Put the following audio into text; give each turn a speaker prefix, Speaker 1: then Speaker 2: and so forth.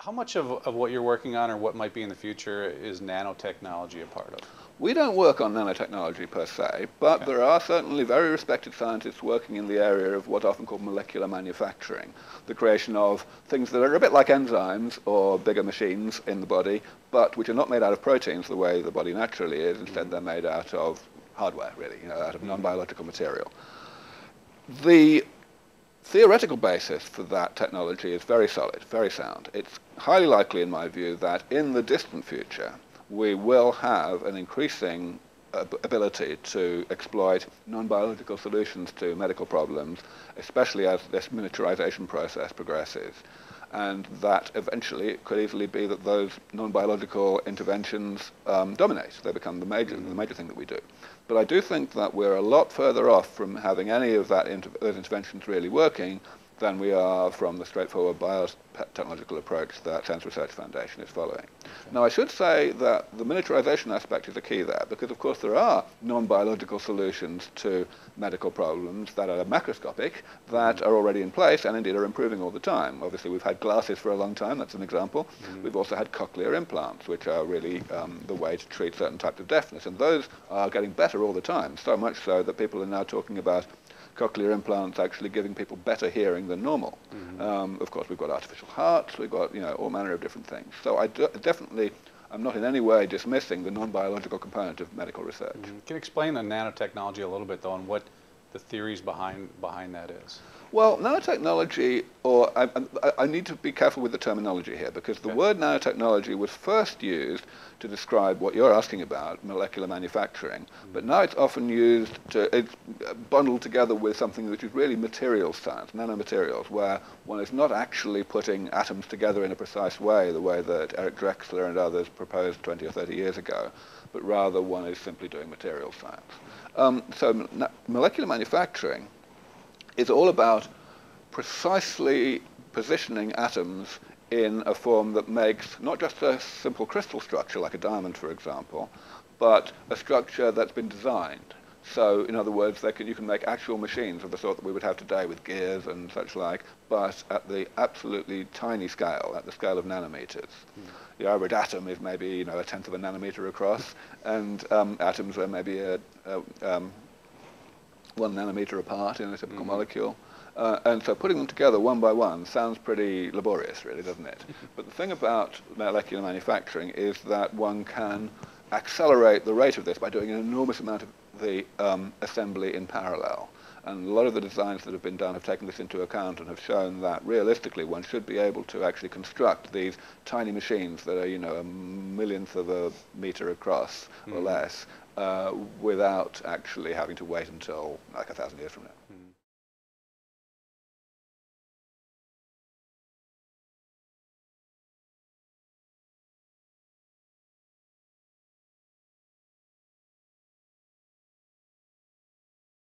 Speaker 1: How much of, of what you're working on or what might be in the future is nanotechnology a part of?
Speaker 2: We don't work on nanotechnology per se, but okay. there are certainly very respected scientists working in the area of what's often called molecular manufacturing, the creation of things that are a bit like enzymes or bigger machines in the body, but which are not made out of proteins the way the body naturally is. Instead, mm-hmm. they're made out of hardware, really, you know, out of mm-hmm. non-biological material. The theoretical basis for that technology is very solid, very sound. It's highly likely, in my view, that in the distant future, we will have an increasing ability to exploit non-biological solutions to medical problems, especially as this miniaturization process progresses. And that eventually it could easily be that those non-biological interventions um, dominate. They become the major, the major thing that we do. But I do think that we're a lot further off from having any of that inter those interventions really working than we are from the straightforward biotechnological approach that SENS Research Foundation is following. Okay. Now, I should say that the miniaturization aspect is a key there, because of course there are non-biological solutions to medical problems that are macroscopic, that are already in place, and indeed are improving all the time. Obviously, we've had glasses for a long time, that's an example. Mm. We've also had cochlear implants, which are really um, the way to treat certain types of deafness, and those are getting better all the time, so much so that people are now talking about cochlear implants actually giving people better hearing than normal. Mm-hmm. Um, of course, we've got artificial hearts, we've got you know all manner of different things. So I d- definitely I'm not in any way dismissing the non-biological component of medical research. Mm-hmm.
Speaker 1: Can you explain the nanotechnology a little bit, though, and what the theories behind behind that is?
Speaker 2: Well, nanotechnology, or I, I, I, need to be careful with the terminology here because the okay. word nanotechnology was first used to describe what you're asking about, molecular manufacturing, mm. but now it's often used to, it's bundled together with something which is really materials science, nanomaterials, where one is not actually putting atoms together in a precise way, the way that Eric Drexler and others proposed 20 or 30 years ago, but rather one is simply doing materials science. Um, so molecular manufacturing is all about precisely positioning atoms in a form that makes not just a simple crystal structure like a diamond, for example, but a structure that's been designed. So, in other words, can, you can make actual machines of the sort that we would have today with gears and such like, but at the absolutely tiny scale, at the scale of nanometers. Mm. The average atom is maybe you know a tenth of a nanometer across, and um, atoms are maybe a, a um, one nanometer apart in a typical mm-hmm. molecule. Uh, and so putting them together one by one sounds pretty laborious, really, doesn't it? but the thing about molecular manufacturing is that one can accelerate the rate of this by doing an enormous amount of the um, assembly in parallel. And a lot of the designs that have been done have taken this into account and have shown that realistically one should be able to actually construct these tiny machines that are, you know, a millionth of a meter across mm. or less uh, without actually having to wait until like a thousand years from now. Mm.